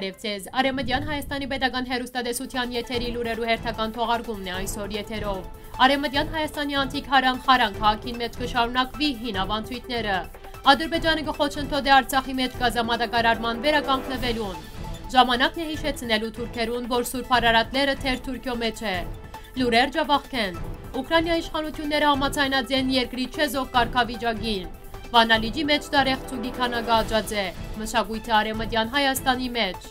Բարև ձեզ։ Արեմդյան Հայաստանի Պետական Հերոստատեսության եթերի լուրերու հերթական թողարկումն է այսօր եթերով։ Արեմդյան Հայաստանի անտիկ հարան խարան քաղաքին մեջ կշարունակվի հին ավանդույթները։ Ադրբեջանը կխոչընդոտի Արցախի մեջ գազամատակարարման վերականգնվելուն։ Ժամանակն է հիշեցնելու թուրքերուն, որ Սուրբ Արարատները թեր Թուրքիո մեջ է։ Լուրեր ջավախքեն։ Ուկրաինայի իշխանությունները համաձայնած են երկրի չեզոք կարգավիճակին։ Վանալիջի մեջ տարեղցուգի քանակը աճած է, մշակույթը արեմտյան Հայաստանի մեջ։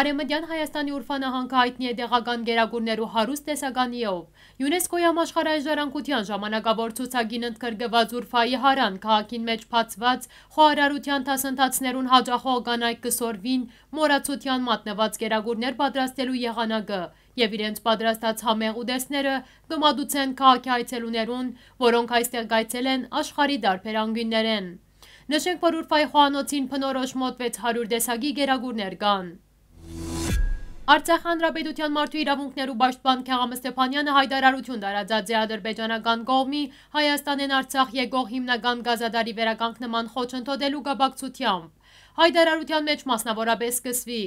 Արեմտյան Հայաստանի ուրվանահանքը հայտնի է դեղական գերագուրներու հարուստ տեսականիով։ ՅՈՒՆԵՍԿՕ-ի համաշխարհային ժառանգության ժամանակավոր ցուցակին ընդգրկված Ուրֆայի հարան քաղաքին մեջ փածված խոհարարության դասընթացներուն հաջախող կանայք կսորվին մորացության մատնված գերագուրներ պատրաստելու եղանակը եւ իրենց պատրաստած համեղ ուտեստները կմատուցեն քաղաքի այցելուներուն, որոնք այստեղ գայցել են աշխարի դարբեր անգույններեն։ Նշենք, որ Ուրֆայի խոհանոցին փնորոշ մոտ 600 տեսակի գերագուրներ կան։ Արցախ հանրապետության մարդու իրավունքներու պաշտպան Քեղամ Ստեփանյանը հայտարարություն տարածած է ադրբեջանական կողմի Հայաստանեն Արցախ եկող հիմնական գազադարի վերականգնման խոչընդոտելու գաբակցությամբ։ Հայտարարության մեջ մասնավորապես սկսվի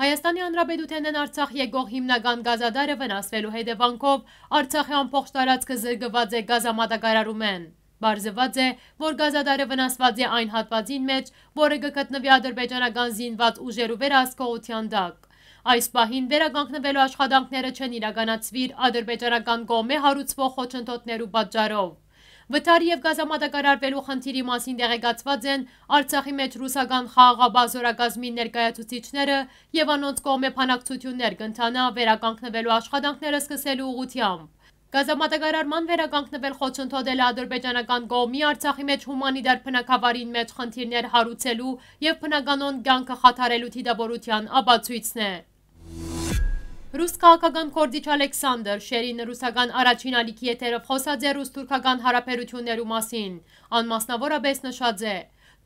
Հայաստանի Հանրապետութենն Արցախ եկող հիմնական գազադարը վնասվելու հետևանքով Արցախի ամբողջ տարածքը զրկված է գազամատակարարում են։ Բարձված է, որ գազադարը վնասված է այն հատվածին մեջ, որը կգտնվի ադրբեջանական զինված ուժերու վերահսկողության տակ։ Այս պահին վերականգնվելու աշխատանքները չեն իրականացվիր ադրբեջանական կողմէ հարուցվող խոչընդոտներու պատճառով։ Վթարի եւ գազամատակարարվելու խնդիրի մասին տեղեկացված են Արցախի մեջ ռուսական խաղաղաբազորակազմի ներկայացուցիչները եւ անոնց կողմէ փանակցություններ կընթանա վերականգնվելու աշխատանքները սկսելու ուղղությամբ։ Գազամատակարարման վերականգնվել խոչընդոտել ադրբեջանական կողմի Արցախի մեջ հումանիտար փնակավարին մեջ խնդիրներ հարուցելու եւ փնականոն կյանքը խաթարելու թիդաբորության ապացույցն է։ Ռուս քաղաքական կորդիչ Ալեքսանդր Շերին ռուսական առաջին ալիքի եթերով խոսած է ռուս-թուրքական հարաբերություններու մասին, անմասնավորապես նշած է.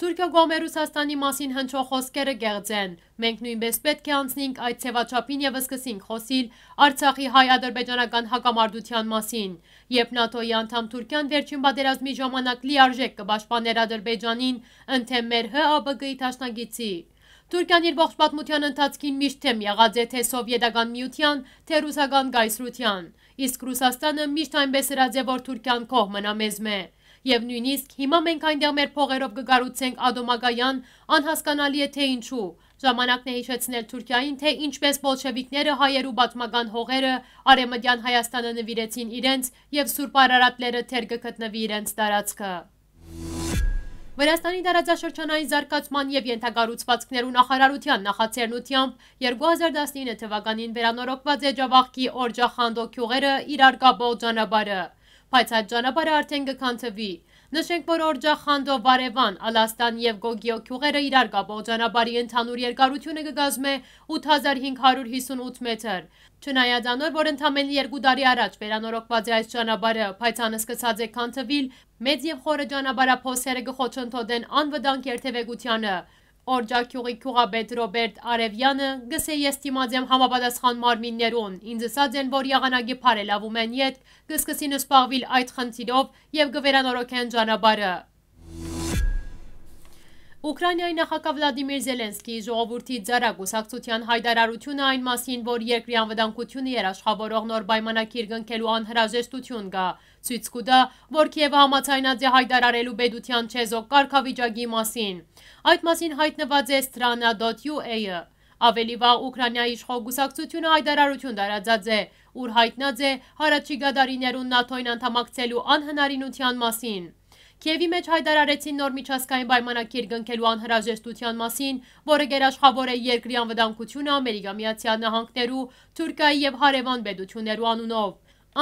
Թուրքիա գոմե Ռուսաստանի մասին հնչող խոսքերը գեղձեն։ Մենք նույնպես պետք է անցնենք այդ ցեվաչափին եւ սկսենք խոսիլ Արցախի հայ-ադրբեջանական հակամարտության մասին, երբ ՆԱՏՕ-ի անդամ Թուրքիան վերջին պատերազմի ժամանակ լիարժեք կպաշտպաներ Ադրբեջանին, ընթեմ մեր ՀԱԲԳ-ի տաշնագիցի։ Թուրքիան իր ողջ պատմության ընթացքին միշտ թեմ եղած է թե սովետական միության, թե ռուսական գայսրության, իսկ Ռուսաստանը միշտ այնպես հրած է, որ Թուրքիան կող մնա մեզ մե։ Եվ նույնիսկ հիմա մենք այնտեղ մեր փողերով կգարուցենք ադոմագայան, անհասկանալի է թե ինչու։ Ժամանակն է հիշեցնել Թուրքիային, թե ինչպես բոլշևիկները հայերու բացմական հողերը արեմդյան Հայաստանը նվիրեցին իրենց եւ Սուրբ Արարատները թեր կգտնվի իրենց տարածքը։ Վրաստանի տարածաշրջանային զարգացման եւ ենթակառուցվածքներու նախարարության նախաձեռնությամբ 2019 թվականին վերանորոգված է Ջավախքի Օրջախանդո գյուղերը իրար կապող ճանապարհը, բայց այդ ճանապարհը արդեն կքանթվի։ Նշենք, որ Օրջախանդո, Վարևան, Ալաստան եւ Գոգիո գյուղերը իրար կապող ճանապարհի ընդհանուր երկարությունը կգազմե 8558 մետր։ Չնայած անոր, որ ընդամենը երկու տարի առաջ վերանորոգված է այս ճանապարհը, բայց անսկսած է քանթվիլ, մեծ եւ խորը ճանապարհափոսերը կխոչընդոտեն անվտանգ երթևեկությանը։ Օրջակյուղի քյուղաբեդ Ռոբերտ Արևյանը գսե ես դիմաձեմ համապատասխան մարմիններուն, ինձ ասած են, որ եղանակի բարելավում են յետ, կսկսին սպաղվիլ այդ խնդիրով եւ կվերանորոգեն ճանապարհը։ Ուկրաինայի նախագահ Վլադիմիր Զելենսկիի ժողովրդի ծառակ ուսակցության հայտարարությունը այն մասին, որ երկրի անվտանգությունը երաշխավորող նոր պայմանագիր կնքելու անհրաժեշտություն կա, ցույց կտա, որ Քիևը համաձայնած է հայտարարելու պետության չեզոք կարգավիճակի մասին։ Այդ մասին հայտնված է strana.ua-ը։ Ավելի վաղ Ուկրաինայի իշխող գուսակցությունը հայտարարություն տարածած է, ուր հայտնած է հարաճիգա դարիներուն ՆԱԹՕ-ին անդամակցելու անհնարինության մասին։ Քիևի մեջ հայտարարեցին նոր միջազգային պայմանագիր կնքելու անհրաժեշտության մասին, որը գերաշխավոր է երկրի անվտանգությունը Ամերիկա Միացյալ Նահանգներու, Թուրքիայի եւ Հարևան պետություններու անունով։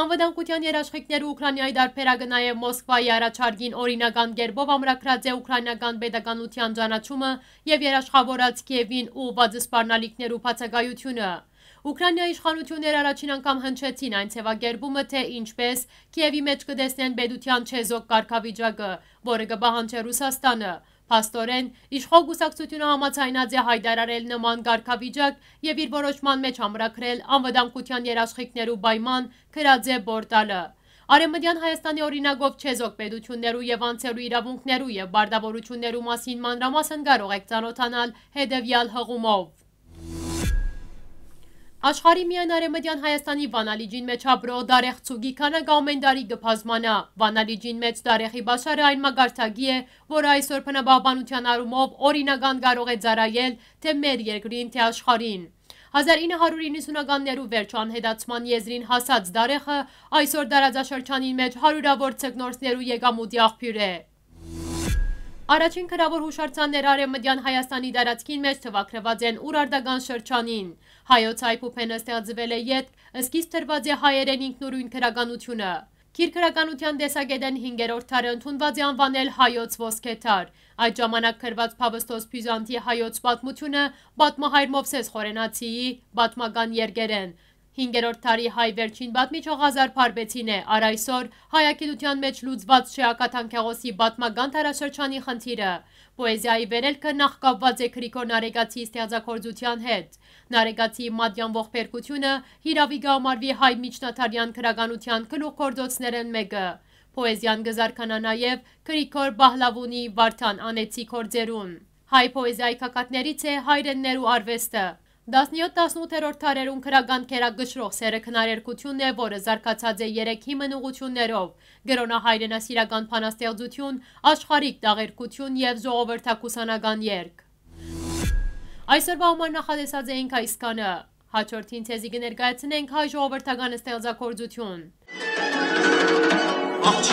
Անվտանգության երաշխիքները Ուկրաինայի դարբերակը նաև Մոսկվայի առաջարկին օրինական կերպով ամրագրած է ուկրաինական պետականության ճանաչումը եւ երաշխավորած Կիևին ուղղված սպառնալիքներու բացակայությունը։ Ուկրաինայի իշխանությունները առաջին անգամ հնչեցին այն ցևագերբումը, թե ինչպես Կիևի մեջ կտեսնեն պետության չեզոք կարգավիճակը, որը կպահանջի Ռուսաստանը։ Փաստորեն, իշխող գուսակցությունը համաձայնած է հայտարարել նման կարգավիճակ եւ իր որոշման մեջ ամրագրել անվտանգության երաշխիքներու պայման քրաձե բորտալը։ Արեմտյան Հայաստանի օրինագով չեզոք պետություններու եւ անցերու իրավունքներու եւ բարդավորություններու մասին մանրամասն կարող եք ծանոթանալ հետեւյալ հղումով։ Աշխարի միայն արեմտյան Հայաստանի վանալիջին մեջ ապրող դարեղցուգի քանակ ամեն դարի գպազմանա։ Վանալիջին մեջ դարեղի բաշարը այն մագարտագի է, որ այսօր պնաբաբանության արումով օրինական կարող է ծարայել թե մեր երկրին, թե աշխարին։ 1990-ականներու վերջ անհետացման եզրին հասած դարեխը այսօր դարաձաշրջանին մեջ հարյուրավոր ցկնորսներու եկամուտի աղբյուր է։ Առաջին քրավոր հուշարձաններ արևմտյան Հայաստանի դարածքին մեջ թվակրված են Ուրարտական շրջանին։ Հայոց այփուփենը ստեղծվել է յետ, սկիզբ դրված է հայերեն ինքնուրույն քրականությունը։ Քիրքրականության տեսակետեն 5-րդ թարը ընդունված է անվանել հայոց ոսկեթար։ Այդ ժամանակ քրված Փավստոս Փյուզանտի հայոց պատմությունը պատմահայր Մովսես Խորենացիի պատմական երգերեն 5-րդ տարի հայ վերջին բատմիչող Ղազար Փարբեցին է. Առ այսօր հայագիտության մեջ լուծված չէ Ակաթանքեղոսի բատմական տարաշրջանի խնդիրը։ Պոեզիայի վերելքը նախ կապված է Գրիգոր Նարեկացի ստեղծագործության հետ։ Նարեկացի մատյան ողբերգությունը հիրավի գամարվի հայ միջնադարյան քրականության գլուխ գործոցներն մեկը։ Պոեզիան գզարքանա նաև Գրիգոր Բահլավունի Վարդան անեցի կորձերուն։ Հայ պոեզիայի կակատներից է հայրեններու արվեստը։ 17-18-րդ թարերուն քրական կերակգշրող սերը քնարերկությունն է, որը զարգացած է երեք հիմն ուղություններով՝ գրոնահայրենասիրական փանաստեղծություն, աշխարհիկ տաղերկություն եւ ժողովրդակուսանական երգ։ Այսօրվա համար նախադեսած էինք այս կանը, հաջորդին ցեզի կներկայացնենք հայ ժողովրդական ստեղծագործություն։ Աղջիկը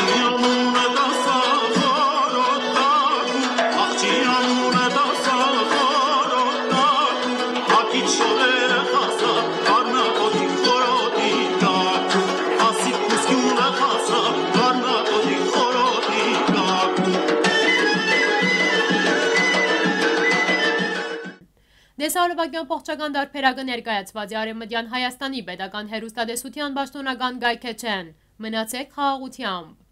Դեսարովակյան փողջական դարբերակը ներկայացված է Արևմտյան Հայաստանի պետական հերուստադեսության պաշտոնական գայքեչեն։ Մնացեք խաղաղությամբ։